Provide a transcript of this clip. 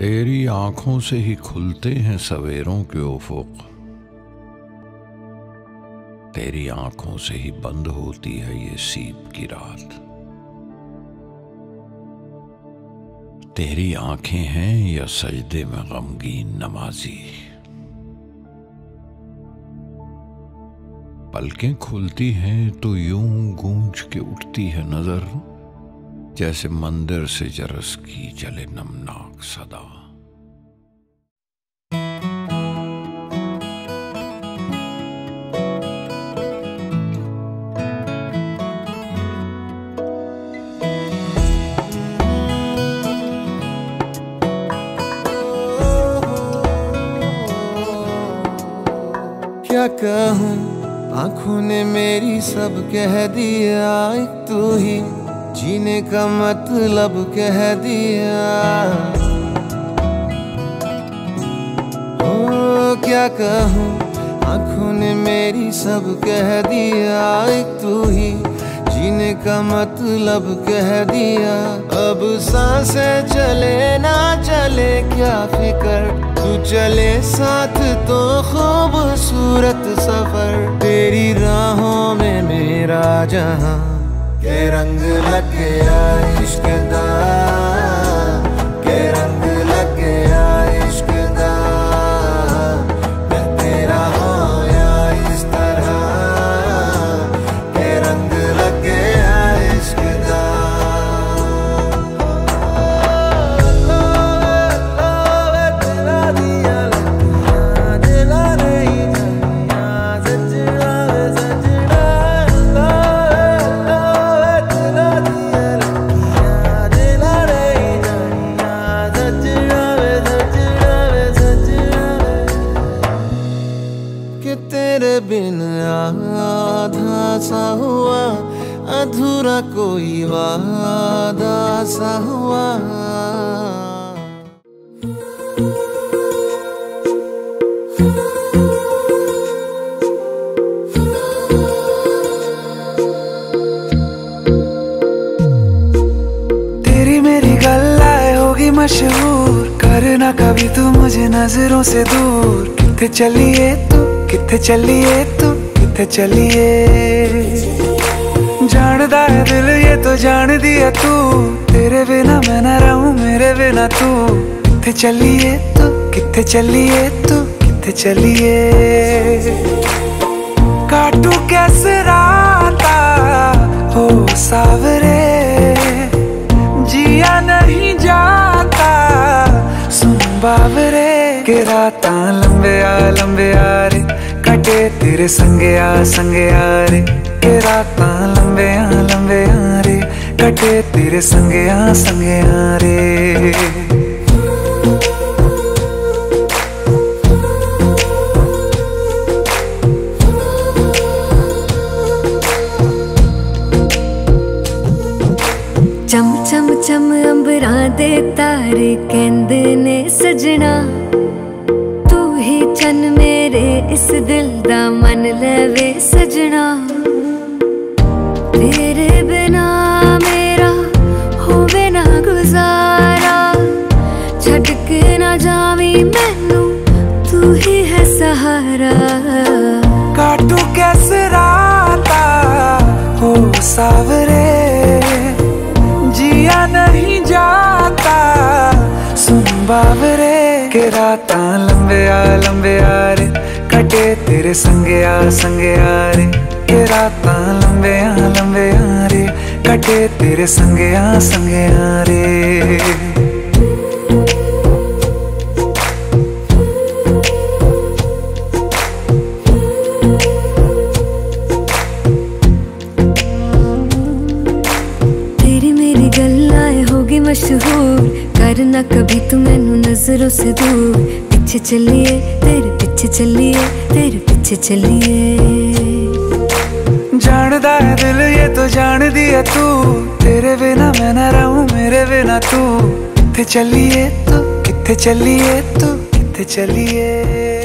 तेरी आँखों से ही खुलते हैं सवेरों के उफुक। तेरी आँखों से ही बंद होती है ये सीप की रात। तेरी आँखें हैं या सजदे में गमगीन नमाजी। पलकें खुलती हैं तो यूँ गूंज के उठती है नज़र। जैसे मंदिर से जरस की चले नमनाक सदा। क्या कहूँ? आँखों ने मेरी सब कह दिया, एक तू ही जीने का मतलब कह दिया। ओ क्या कहूँ? आँखों ने मेरी सब कह दिया। एक तू ही जीने का मतलब कह दिया। अब साँसें चले ना चले, क्या फिकर? तू चले साथ तो खूबसूरत सफ़र। तेरी राहों में मेरा जहाँ रंग लग गया इश्क दा अधूरा कोई वादा सा हुआ। तेरी मेरी गल्लाए होगी मशहूर। करना कभी तू मुझे नज़रों से दूर। किथे चलिए तू, किथे चलिए तू, किथे चलिए? जानदा है दिल ये तो जान दिया तू तेरे बिना मैं न रहूँ मेरे बिना तू किथे चलिए तू किथे चलिए तू किथे चलिए काटू कैसे राता हो सावरे जिया नहीं जाता सुन बाबरे के राता लंबे आ लंबे आ रे कटे तेरे संगे आ संगे आ रे ਕੇ ਰਾਤਾਂ ਲੰਬਿਆਂ ਲੰਬਿਆਂ ਰੇ ਕਟੇ ਤੇਰੇ ਸੰਗਿਆਂ ਸੰਗਿਆਂ ਰੇ ਚਮ ਚਮ ਚਮ ਅੰਬਰਾਂ ਦੇ ਤਾਰੇ ਕਹਿੰਦੇ ਨੇ ਸਜਣਾ ਤੂੰ ਹੀ ਚੰਨ ਮੇਰੇ ਇਸ ਦਿਲ ਦਾ ਮਨ ਲਵੇ ਸਜਣਾ सावरे, जिया नहीं जाता। सुन बावरे, के रात लंबे आ लंबे आ रे। कटे तेरे संगे आ संगे आ रे। के रात लंबे आ लंबे आ रे। कटे तेरे संगे आ संगे आ रे। मशहूर करना कभी तू मैनू नज़रों से दूर पीछे चलिए तेरे पीछे चलिए तेरे पीछे चलिए जानदा है दिल ये तो जान दिया तू तेरे बिना मैं न रहूँ मेरे बिना तू किथे चलिए तू किथे चलिए तू किथे चलिए